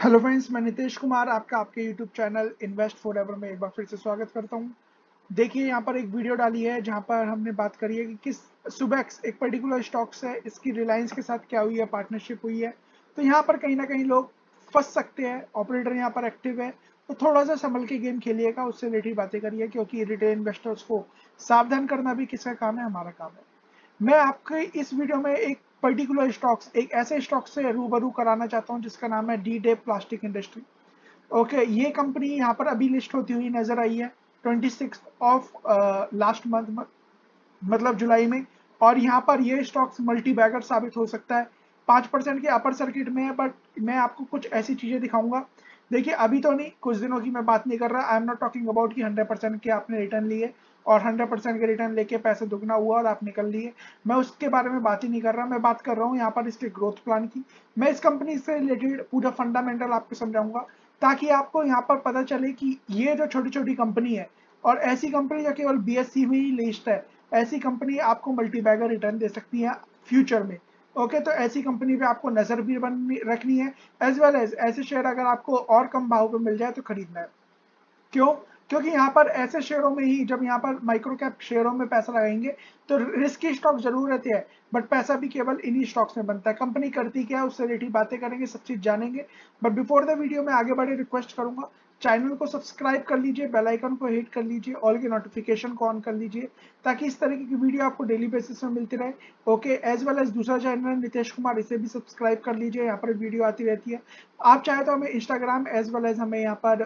Hello friends मैं नितेश कुमार, आपका, आपके YouTube channel invest forever में एक बार फिर से स्वागत करता हूँ। देखिए, यहाँ पर एक वीडियो डाली है, जहाँ पर हमने बात करी है कि किस सुबेक्स एक पर्टिकुलर स्टॉक्स है, इसकी रिलायंस के साथ क्या हुई है पार्टनरशिप हुई है। तो यहाँ पर कहीं ना कहीं लोग फंस सकते हैं ऑपरेटर यहाँ पर एक्टिव है। तो थोड़ा सा संभल के गेम खेलिएगा, उससे रिलेटेड बातें करिए, क्योंकि रिटेल इन्वेस्टर्स को सावधान करना भी किसका काम है, हमारा काम है। मैं आपके इस वीडियो में एक पर्टिकुलर स्टॉक्स एक ऐसे स्टॉक से रूबरू कराना चाहता हूँ जिसका नाम है D Dev plastic industry okay ये कंपनी यहाँ पर अभी लिस्ट होती हुई नज़र आई है twenty six of last month मतलब जुलाई में। और यहाँ पर ये स्टॉक्स मल्टी बैगर साबित हो सकता है। पाँच परसेंट के अपर सर्किट में है बट मैं आपको कुछ ऐसी चीज़ें दिखाऊँगा। देखिए, अभी तो नहीं, कुछ दिनों की मैं बात नहीं कर रहा। I am not talking about कि हंड्रेड परसेंट के आपने रिटर्न लिए। और 100 परसेंट के रिटर्न लेके पैसे दुगना हुआ और आप निकल लिए। मैं उसके बारे में बात ही नहीं कर रहा मैं बात कर रहा हूँ यहाँ पर इसके ग्रोथ प्लान की। मैं इस कंपनी से रिलेटेड पूरा फंडामेंटल आपको समझाऊँगा ताकि आपको यहाँ पर पता चले कि ये जो छोटी छोटी कंपनी है और ऐसी कंपनी जो केवल बी एस में ही लिस्ट है ऐसी कंपनी आपको मल्टी बैगर रिटर्न दे सकती है फ्यूचर में। ओके okay, तो ऐसी कंपनी पे आपको नज़र भी बन रखनी है एज वेल एज ऐसे शेयर अगर आपको और कम भाव पे मिल जाए तो खरीदना है। क्यों? क्योंकि यहाँ पर ऐसे शेयरों में ही, जब यहाँ पर माइक्रो कैप शेयरों में पैसा लगाएँगे तो रिस्की स्टॉक ज़रूर रहते हैं बट पैसा भी केवल इन्हीं स्टॉक्स में बनता है। कंपनी करती क्या है, उससे रिलेटेड बातें करेंगे, सब चीज़ जानेंगे। बट बिफोर द वीडियो में आगे बढ़े रिक्वेस्ट करूँगा चैनल को सब्सक्राइब कर लीजिए बेल आइकन को हिट कर लीजिए ऑल के नोटिफिकेशन को ऑन कर लीजिए, ताकि इस तरीके की वीडियो आपको डेली बेसिस में मिलती रहे। ओके एज वेल एज दूसरा चैनल नितेश कुमार इसे भी सब्सक्राइब कर लीजिए, यहाँ पर वीडियो आती रहती है। आप चाहे तो हमें इंस्टाग्राम एज वेल एज हमें यहाँ पर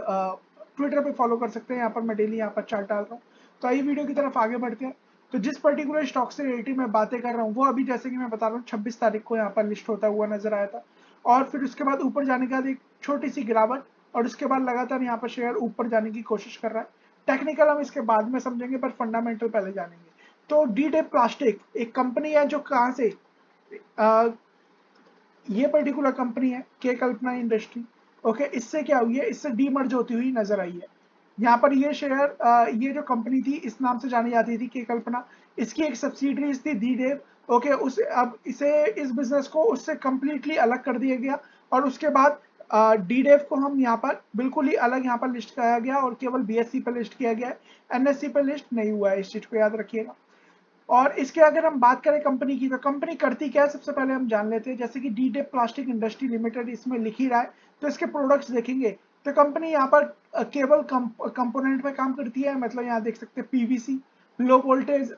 ट्विटर पे फॉलो कर सकते हैं यहाँ पर मैं डेली यहाँ पर चार्ट डाल रहा हूँ। तो आइए वीडियो की तरफ़ आगे बढ़ते हैं। तो जिस पर्टिकुलर स्टॉक से रिलेटेड मैं बातें कर रहा हूँ वो अभी जैसे कि मैं बता रहा हूँ छब्बीस तारीख को यहाँ पर लिस्ट होता हुआ नज़र आया था। और फिर उसके बाद ऊपर जाने के बाद एक छोटी सी गिरावट और उसके बाद लगातार यहाँ पर शेयर ऊपर जाने की कोशिश कर रहा है। टेक्निकल हम इसके बाद में समझेंगे पर फंडामेंटल पहले जानेंगे। तो डी डे प्लास्टिक एक कंपनी है जो कहाँ से आ, ये पर्टिकुलर कंपनी है के कल्पना इंडस्ट्री ओके इससे क्या हुई है? इससे डीमर्ज होती हुई नज़र आई है। यहाँ पर ये शेयर ये जो कंपनी थी, इस नाम से जानी जाती थी के कल्पना इसकी एक सब्सिडरीज थी दी देव ओके उस, अब इसे, इस बिज़नेस को उससे कंप्लीटली अलग कर दिया गया। और उसके बाद डी डेव को हम यहाँ पर बिल्कुल ही अलग यहाँ पर लिस्ट किया गया और केवल बीएससी पर लिस्ट किया गया है। एनएससी पर लिस्ट नहीं हुआ है, इस चीज़ को याद रखिएगा। और इसके अगर हम बात करें कंपनी की तो कंपनी करती क्या है? सबसे पहले हम जान लेते हैं, जैसे कि D Dev plastic industry limited इसमें लिख ही रहा है तो इसके प्रोडक्ट्स देखेंगे। तो कंपनी यहाँ पर केबल कंपोनेंट में काम करती है मतलब यहाँ देख सकते हैं PVC low voltage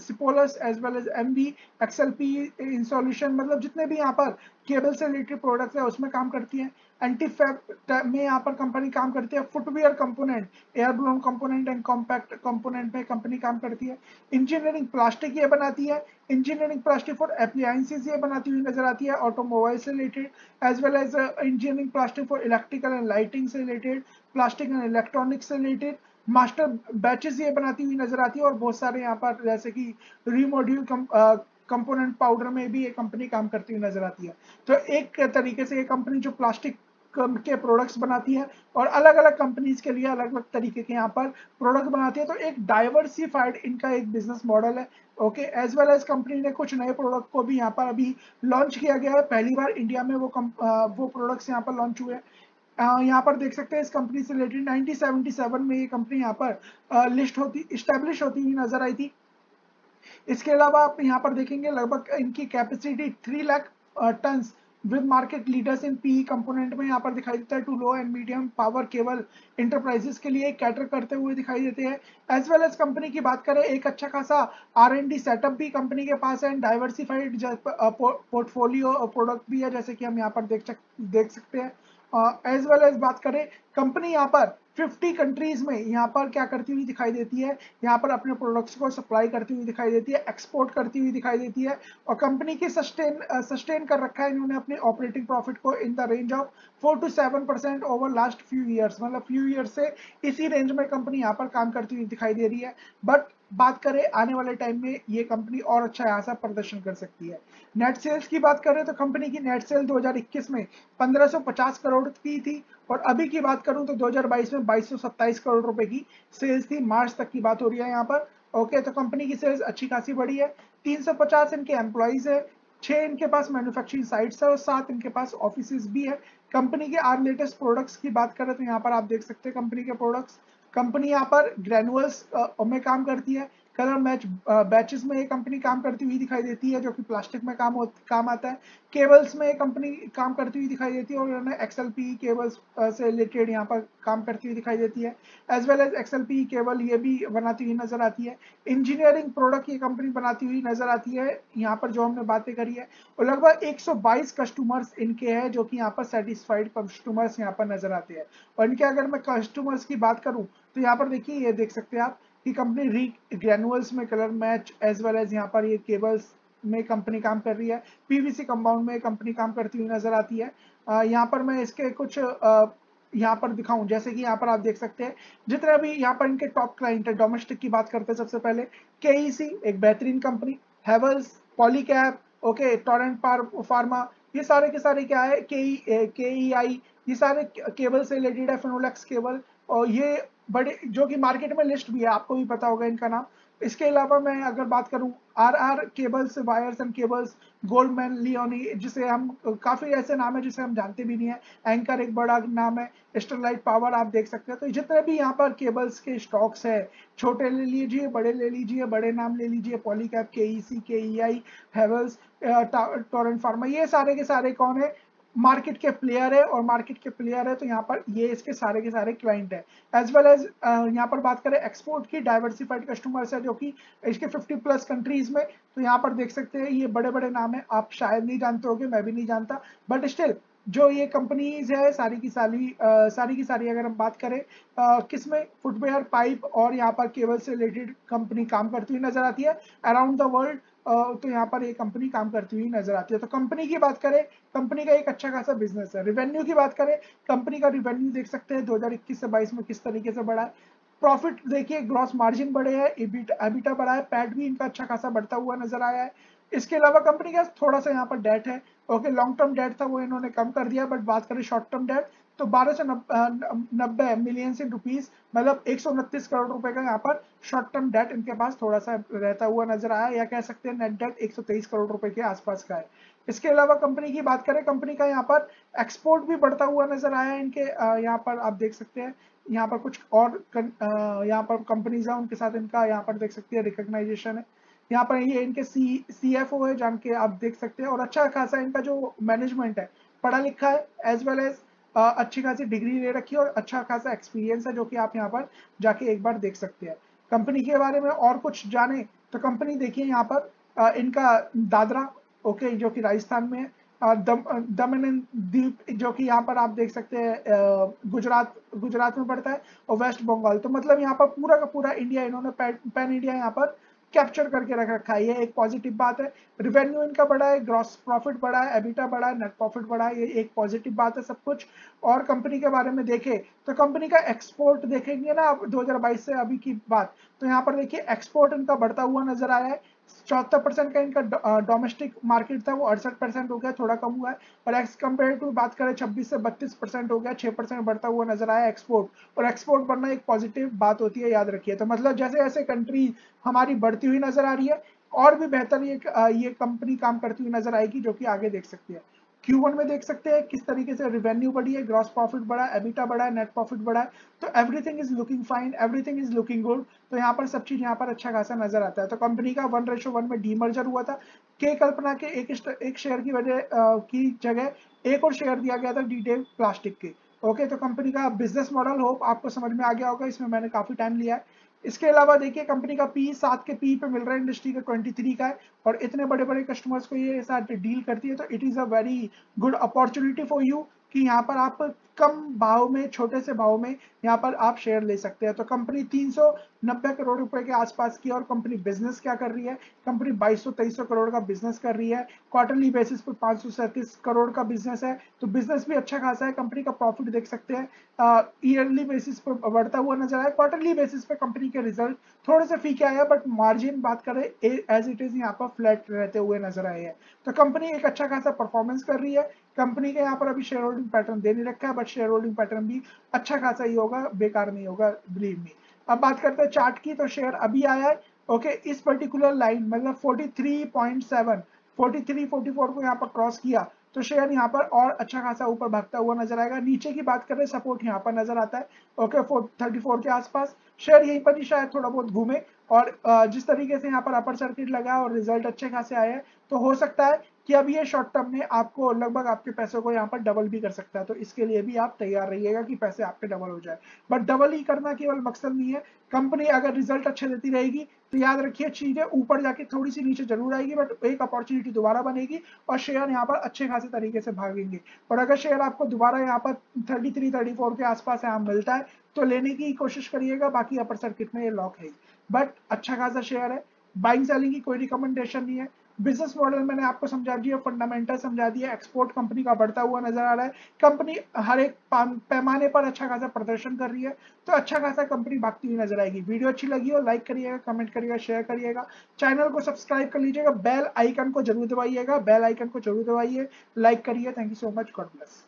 सिपोलस as well as M B XLP insulation मतलब जितने भी यहाँ पर केबल से रिलेटेड प्रोडक्ट्स है, उसमें काम करती है। एंटी फैप में यहाँ पर कंपनी काम करती है। Footwear component air blown component and compact component में कंपनी काम करती है। इंजीनियरिंग प्लास्टिक ये बनाती है। इंजीनियरिंग प्लास्टिक फॉर एप्लायंसेज ये बनाती हुई नज़र आती है। ऑटोमोबाइल से related as well as engineering plastic for electrical and lighting से रिलेटेड प्लास्टिक एंड इलेक्ट्रॉनिक्स से रिलेटेड मास्टर बैचेस ये बनाती हुई नज़र आती है और बहुत सारे यहाँ पर जैसे कि रिमोड्यूल कंपोनेंट पाउडर में भी ये कंपनी काम करती हुई नज़र आती है। तो एक तरीके से ये कंपनी जो प्लास्टिक के प्रोडक्ट्स बनाती है और अलग अलग कंपनीज़ के लिए अलग अलग तरीके के यहाँ पर प्रोडक्ट बनाती है। तो एक डाइवर्सिफाइड इनका एक बिज़नेस मॉडल है okay as well as company ने कुछ नए प्रोडक्ट को भी यहाँ पर अभी लॉन्च किया गया है। पहली बार इंडिया में वो कम, आ, वो प्रोडक्ट्स यहाँ पर लॉन्च हुए हैं। यहाँ पर देख सकते हैं इस कंपनी से रिलेटेड 1977 में ये कंपनी यहाँ पर लिस्ट होती स्टैब्लिश होती हुई नज़र आई थी। इसके अलावा आप यहाँ पर देखेंगे लगभग इनकी capacity three lakh ton with market leaders in P component में यहाँ पर दिखाई देता है। To low and medium power cable enterprises के लिए कैटर करते हुए दिखाई देते हैं। एज वेल एज कंपनी की बात करें, एक अच्छा खासा आर एन डी सेटअप भी कंपनी के पास है। एंड डाइवर्सिफाइड पोर्टफोलियो प्रोडक्ट भी है, जैसे कि हम यहाँ पर देख देख सकते हैं। एज वेल एज बात करें कंपनी यहाँ पर 50 कंट्रीज़ में यहाँ पर क्या करती हुई दिखाई देती है? यहाँ पर अपने प्रोडक्ट्स को सप्लाई करती हुई दिखाई देती है एक्सपोर्ट करती हुई दिखाई देती है और कंपनी की सस्टेन सस्टेन कर रखा है इन्होंने अपने ऑपरेटिंग प्रॉफिट को in the range of four to seven percent over last few years मतलब फ्यू ईयर्स से इसी रेंज में कंपनी यहाँ पर काम करती हुई दिखाई दे रही है। बट बात करें, आने वाले टाइम में ये कंपनी और अच्छा यहाँ से प्रदर्शन कर सकती है। नेट सेल्स की बात करें तो कंपनी की नेट सेल 2021 में 1550 करोड़ की थी और अभी की बात करूँ तो 2022 में 2227 करोड़ रुपए की सेल्स थी। मार्च तक की बात हो रही है यहाँ पर। ओके तो कंपनी की सेल्स अच्छी खासी बढ़ी है। 350 इनके एम्प्लॉयज़ है। छह इनके पास मैन्युफैक्चरिंग साइट्स है और सात इनके पास ऑफ़िस भी है। कंपनी के आर लेटेस्ट प्रोडक्ट्स की बात करें तो यहाँ पर आप देख सकते हैं कंपनी के प्रोडक्ट्स कंपनी यहाँ पर ग्रेनुअल्स में काम करती है। कलर मैच बैचेस में ये कंपनी काम करती हुई दिखाई देती है, जो कि प्लास्टिक में काम काम आता है। केबल्स में ये कंपनी काम करती हुई दिखाई देती है और उन्होंने एक्सएल पी केबल्स से रिलेटेड यहाँ पर काम करती हुई दिखाई देती है। As well as XL cable ये भी बनाती हुई नज़र आती है। इंजीनियरिंग प्रोडक्ट ये कंपनी बनाती हुई नज़र आती है। यहाँ पर जो हमने बातें करी है और लगभग 122 कस्टमर्स इनके हैं, जो कि यहाँ पर सेटिस्फाइड कस्टमर्स यहाँ पर नज़र आते हैं। और इनके अगर मैं कस्टमर्स की बात करूँ तो यहाँ पर देखिए, ये देख सकते हैं आप कि कंपनी री ग्रेनुअल्स में colour match as well as यहाँ पर ये केबल्स में कंपनी काम कर रही है। पीवीसी कंपाउंड में कंपनी काम करती हुई नज़र आती है। यहाँ पर मैं इसके कुछ यहाँ पर दिखाऊँ। जैसे कि यहाँ पर आप देख सकते हैं, जितने भी यहाँ पर इनके टॉप क्लाइंट है डोमेस्टिक की बात करते हैं सबसे पहले के एक बेहतरीन company Havells Polycab okay Torrent pharma ये सारे के सारे क्या है? के के ये सारे केबल से रिलेटेड है फिनोलेक्स केबल और ये बड़े, जो कि मार्केट में लिस्ट भी है, आपको भी पता होगा इनका नाम। इसके अलावा मैं अगर बात करूँ R R cables wires and cables Goldman Leoni जिसे हम, काफ़ी ऐसे नाम है जिसे हम जानते भी नहीं है। एंकर एक बड़ा नाम है स्टरलाइट पावर आप देख सकते हैं। तो जितने भी यहाँ पर केबल्स के स्टॉक्स है, छोटे ले लीजिए, बड़े ले लीजिए, बड़े नाम ले लीजिए Polycab K E C K E I Havells Torrent Pharma ये सारे के सारे कौन है? मार्केट के प्लेयर है और मार्केट के प्लेयर है तो यहाँ पर ये इसके सारे के सारे क्लाइंट है। एज वेल एज यहाँ पर बात करें एक्सपोर्ट की डाइवर्सिफाइड कस्टमर्स है, जो कि इसके 50 प्लस कंट्रीज़ में तो यहाँ पर देख सकते हैं ये बड़े बड़े नाम है। आप शायद नहीं जानते होगे, मैं भी नहीं जानता बट स्टिल जो ये कंपनीज़ है सारी की सारी आ, सारी की सारी अगर हम बात करें किसमें? फुटवेयर पाइप और यहाँ पर केबल से रिलेटेड कंपनी काम करती हुई नज़र आती है। अराउंड द वर्ल्ड तो यहाँ पर ये कंपनी काम करती हुई नज़र आती है। तो कंपनी की बात करें कंपनी का एक अच्छा खासा बिज़नेस है। रिवेन्यू की बात करें कंपनी का रिवेन्यू देख सकते हैं 2021 से 22 में किस तरीके से बढ़ा है। प्रॉफिट देखिए ग्रॉस मार्जिन बढ़े है एबिटा बढ़ा है पैट भी इनका अच्छा खासा बढ़ता हुआ नज़र आया है। इसके अलावा कंपनी का थोड़ा सा यहाँ पर डेट है। ओके लॉन्ग टर्म डेट था, वो इन्होंने कम कर दिया बट बात करें शॉर्ट टर्म डेट तो बारह सौ नब्बे मिलियन इन रुपीज़ मतलब एक करोड़ रुपए का यहाँ पर शॉर्ट टर्म डेट इनके पास थोड़ा सा रहता हुआ नज़र आया, या कह सकते हैं नेट डेट 123 करोड़ रुपए के आसपास का है। इसके अलावा कंपनी की बात करें कंपनी का यहाँ पर एक्सपोर्ट भी बढ़ता हुआ नज़र आया इनके यहाँ पर आप देख सकते हैं, यहाँ पर कुछ और यहाँ पर कंपनीज़ है, उनके साथ इनका यहाँ पर देख सकते हैं रिकोगनाइजेशन है। यहाँ पर ये इनके सी सी एफ़ ओ है जान के आप देख सकते हैं। और अच्छा खासा इनका जो मैनेजमेंट है पढ़ा लिखा है एज वेल एज अच्छी खासी डिग्री ले रखी है और अच्छा खासा एक्सपीरियंस है जो कि आप यहाँ पर जाके एक बार देख सकते हैं। कंपनी के बारे में और कुछ जाने तो कंपनी देखिए यहाँ पर आ, इनका दादरा ओके जो कि राजस्थान में है दमन द्वीप जो कि यहाँ पर आप देख सकते हैं गुजरात गुजरात में पड़ता है और वेस्ट बंगाल। तो मतलब यहाँ पर पूरा का पूरा इंडिया इन्होंने पैन इंडिया यहाँ पर कैप्चर करके रख रखा है ये एक पॉजिटिव बात है। रिवेन्यू इनका बढ़ा है ग्रॉस प्रॉफिट बढ़ा है एबिटा बढ़ा है नेट प्रॉफिट बढ़ा है, ये एक पॉजिटिव बात है सब कुछ। और कंपनी के बारे में देखें तो कंपनी का एक्सपोर्ट देखेंगे ना आप 2022 से अभी की बात तो यहाँ पर देखिए एक्सपोर्ट इनका बढ़ता हुआ नज़र आया है। चौहत्तर परसेंट का इनका डोमेस्टिक मार्केट था, वो अड़सठ परसेंट हो गया, थोड़ा कम हुआ है। और एक्स कंपेयर टू बात करें छब्बीस से बत्तीस परसेंट हो गया, छह परसेंट बढ़ता हुआ नज़र आया एक्सपोर्ट और एक्सपोर्ट बढ़ना एक पॉजिटिव बात होती है, याद रखिए। तो मतलब जैसे जैसे कंट्री हमारी बढ़ती हुई नज़र आ रही है, और भी बेहतर ये ये कंपनी काम करती हुई नज़र आएगी, जो कि आगे देख सकती है। Q1 में देख सकते हैं किस तरीके से रिवेन्यू बढ़ी है ग्रॉस प्रॉफिट बढ़ा है एबिटा बढ़ा है नेट प्रॉफिट बढ़ा है। तो everything is looking fine everything is looking good तो यहाँ पर सब चीज़ यहाँ पर अच्छा खासा नज़र आता है। तो कंपनी का वन रेशो वन में डीमर्जर हुआ था। के कल्पना के एक एक शेयर की वजह की जगह एक और शेयर दिया गया था डिटेल प्लास्टिक के। ओके तो कंपनी का बिज़नेस मॉडल होप आपको समझ में आ गया होगा, इसमें मैंने काफ़ी टाइम लिया है। इसके अलावा देखिए कंपनी का पी सात के पी पे मिल रहा है इंडस्ट्री का ट्वेंटी थ्री का है, और इतने बड़े बड़े कस्टमर्स को ये साथ डील करती है तो it is a very good opportunity for you कि यहाँ पर आप कम भाव में, छोटे से भाव में यहाँ पर आप शेयर ले सकते हैं। तो कंपनी 390 करोड़ रुपए के आसपास की और कंपनी बिज़नेस क्या कर रही है? कंपनी 2200 करोड़ का बिज़नेस कर रही है। क्वार्टरली बेसिस पे पाँच करोड़ का बिज़नेस है। तो बिज़नेस भी अच्छा खासा है। कंपनी का प्रॉफिट देख सकते हैं। ईयरली बेसिस पर बढ़ता हुआ नज़र आया। क्वार्टरली बेसिस पे कंपनी के रिज़ल्ट थोड़े से फीके आया बट मार्जिन बात करें एज इट इज़ यहाँ पर फ्लैट रहते हुए नज़र आए हैं। तो कंपनी एक अच्छा खासा परफॉर्मेंस कर रही है। कंपनी के यहाँ पर अभी शेयर होल्डिंग पैटर्न दे नहीं रखा है बट शेयर होल्डिंग पैटर्न भी अच्छा खासा ही होगा, बेकार नहीं होगा बिलीव मी अब बात करते हैं चार्ट की तो शेयर अभी आया है ओके इस पर्टिकुलर लाइन मतलब 43.7 43 44 को यहाँ पर क्रॉस किया तो शेयर यहाँ पर और अच्छा खासा ऊपर भागता हुआ नज़र आएगा। नीचे की बात करें सपोर्ट यहाँ पर नज़र आता है ओके थर्टी फोर के आसपास। शेयर यहीं पर ही शायद थोड़ा बहुत घूमे, और जिस तरीके से यहाँ पर अपर सर्किट लगा और रिज़ल्ट अच्छे खासे आए हैं तो हो सकता है कि अब ये शॉर्ट टर्म में आपको लगभग आपके पैसों को यहाँ पर डबल भी कर सकता है तो इसके लिए भी आप तैयार रहिएगा कि पैसे आपके डबल हो जाए। बट डबल ही करना केवल मकसद नहीं है। कंपनी अगर रिज़ल्ट अच्छे देती रहेगी तो याद रखिए चीज़ें ऊपर जाके थोड़ी सी नीचे ज़रूर आएगी बट एक अपॉर्चुनिटी दोबारा बनेगी और शेयर यहाँ पर अच्छे खासे तरीके से भागेंगे। और अगर शेयर आपको दोबारा यहाँ पर थर्टी थ्री थर्टी फोर के आसपास यहाँ मिलता है तो लेने की कोशिश करिएगा, बाकी अपर सर्किट में ये लॉक है बट अच्छा खासा शेयर है। बाइंग सेलिंग की कोई रिकमेंडेशन नहीं है। बिज़नेस मॉडल मैंने आपको समझा दिया, फंडामेंटल समझा दिया एक्सपोर्ट कंपनी का बढ़ता हुआ नज़र आ रहा है। कंपनी हर एक पैमाने पर अच्छा खासा प्रदर्शन कर रही है तो अच्छा खासा कंपनी भागती हुई नज़र आएगी। वीडियो अच्छी लगी हो लाइक करिएगा कमेंट करिएगा शेयर करिएगा। चैनल को सब्सक्राइब कर लीजिएगा बेल आइकन को ज़रूर दबाइएगा बेल आइकन को ज़रूर दबाइए। लाइक करिए thank you so much God bless